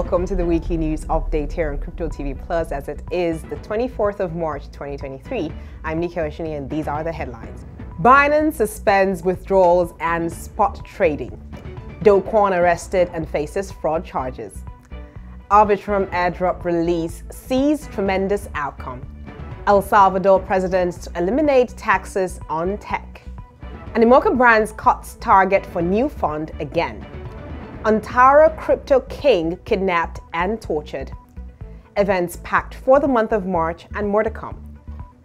welcome to the weekly news update here on Crypto TV Plus as it is the 24th of March 2023. I'm Nika Oshini and these are the headlines. Binance suspends withdrawals and spot trading. Do Kwon arrested and faces fraud charges. Arbitrum airdrop release sees tremendous outcome. El Salvador president to eliminate taxes on tech. Animoca Brands cuts target for new fund again. Ontario crypto king kidnapped and tortured. Events packed for the month of March and more to come.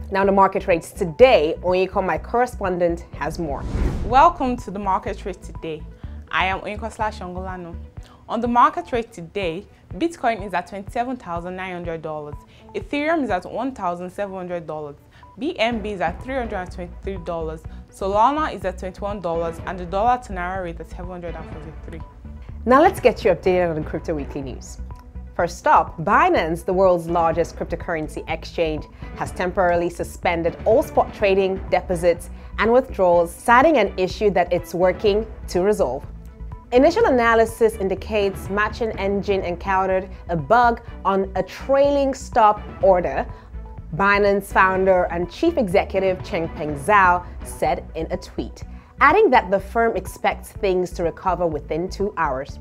Now the market rates today, Onyeko, my correspondent, has more. Welcome to the market rate today. I am Onyeko slash. On the market rate today, Bitcoin is at $27,900, Ethereum is at $1,700, BNB is at $323, Solana is at $21, and the dollar to naira rate is 743. Now let's get you updated on Crypto Weekly News. First up, Binance, the world's largest cryptocurrency exchange, has temporarily suspended all spot trading, deposits, and withdrawals, citing an issue that it's working to resolve. Initial analysis indicates matching engine encountered a bug on a trailing stop order, Binance founder and chief executive Changpeng Zhao said in a tweet adding that the firm expects things to recover within two hours.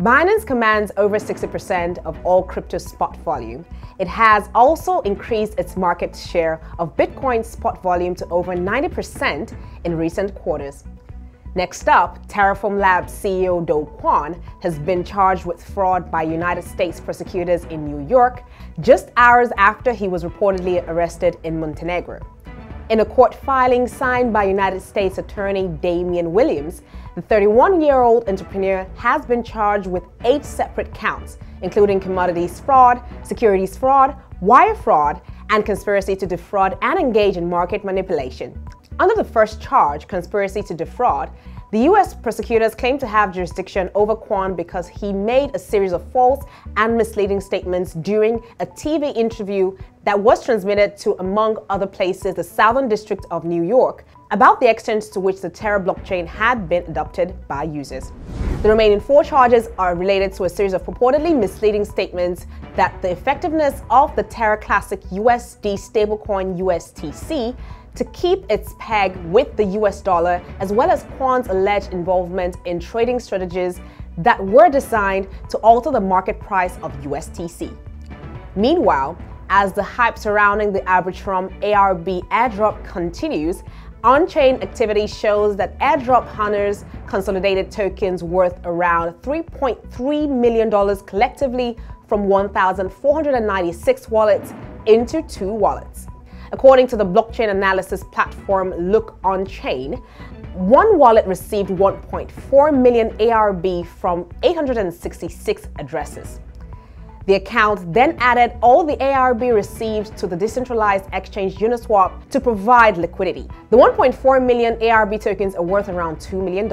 Binance commands over 60% of all crypto spot volume. It has also increased its market share of Bitcoin spot volume to over 90% in recent quarters. Next up, Terraform Labs CEO Do Kwon has been charged with fraud by United States prosecutors in New York just hours after he was reportedly arrested in Montenegro. In a court filing signed by United States Attorney Damian Williams, the 31 year old entrepreneur has been charged with eight separate counts, including commodities fraud, securities fraud, wire fraud, and conspiracy to defraud and engage in market manipulation. Under the first charge, conspiracy to defraud, the US prosecutors claim to have jurisdiction over Kwon because he made a series of false and misleading statements during a TV interview that was transmitted to, among other places, the Southern District of New York about the extent to which the Terra blockchain had been adopted by users. The remaining four charges are related to a series of purportedly misleading statements that the effectiveness of the Terra Classic USD stablecoin USTC to keep its peg with the US dollar, as well as Kwon's alleged involvement in trading strategies that were designed to alter the market price of USTC. Meanwhile, as the hype surrounding the Arbitrum ARB airdrop continues, on-chain activity shows that airdrop hunters consolidated tokens worth around $3.3 million collectively from 1,496 wallets into two wallets. According to the blockchain analysis platform Lookonchain, one wallet received 1.4 million ARB from 866 addresses. The account then added all the ARB received to the decentralized exchange Uniswap to provide liquidity. The 1.4 million ARB tokens are worth around $2 million.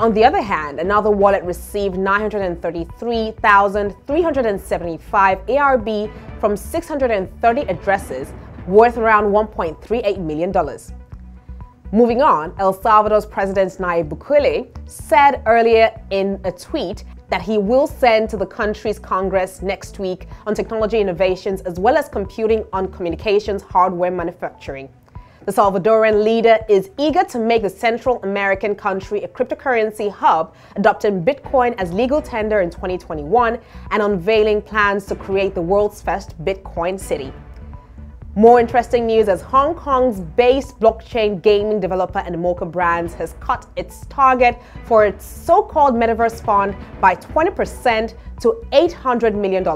On the other hand, another wallet received 933,375 ARB from 630 addresses worth around $1.38 million. Moving on, El Salvador's President Nayib Bukele said earlier in a tweet that he will send to the country's Congress next week on technology innovations as well as computing on communications hardware manufacturing. The Salvadoran leader is eager to make the Central American country a cryptocurrency hub, adopting Bitcoin as legal tender in 2021 and unveiling plans to create the world's first Bitcoin city. More interesting news as Hong Kong's based blockchain gaming developer Animoca Brands has cut its target for its so-called metaverse fund by 20% to $800 million.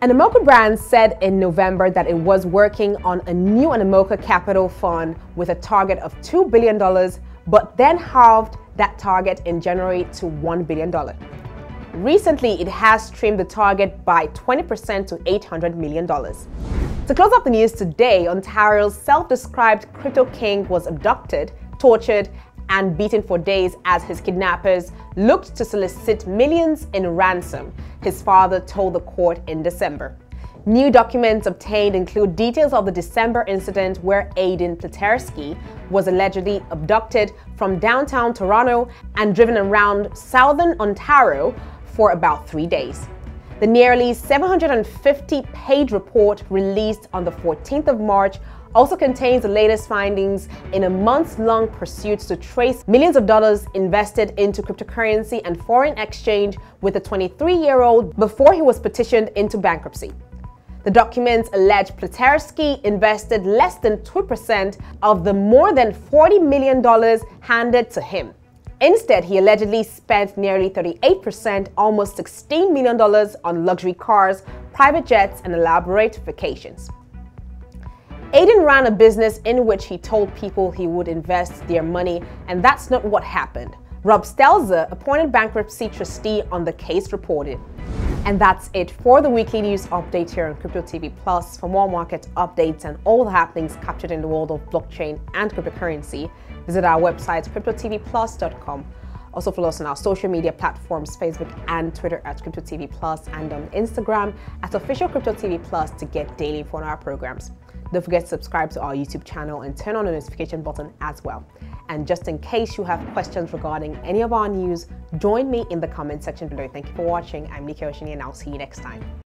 And Animoca Brands said in November that it was working on a new Animoca Capital Fund with a target of $2 billion, but then halved that target in January to $1 billion. Recently, it has trimmed the target by 20% to $800 million. To close up the news today, Ontario's self-described crypto king was abducted, tortured, and beaten for days as his kidnappers looked to solicit millions in ransom, his father told the court in December. New documents obtained include details of the December incident where Aiden Pleterski was allegedly abducted from downtown Toronto and driven around southern Ontario for about three days. The nearly 750 page report released on the 14th of March also contains the latest findings in a months long pursuit to trace millions of dollars invested into cryptocurrency and foreign exchange with a 23 year old before he was petitioned into bankruptcy. The documents allege Pleterski invested less than 2% of the more than $40 million handed to him. Instead, he allegedly spent nearly 38%, almost $16 million, on luxury cars, private jets, and elaborate vacations. Aiden ran a business in which he told people he would invest their money, and that's not what happened. Rob Stelzer, appointed bankruptcy trustee on the case, reported. And that's it for the weekly news update here on Crypto TV Plus. For more market updates and all the happenings captured in the world of blockchain and cryptocurrency, visit our website cryptotvplus.com. Also follow us on our social media platforms, Facebook and Twitter at Crypto TV Plus and on Instagram at Official Crypto TV Plus to get daily info on our programs. Don't forget to subscribe to our YouTube channel and turn on the notification button as well. And just in case you have questions regarding any of our news, join me in the comment section below. Thank you for watching. I'm Nika Oshini and I'll see you next time.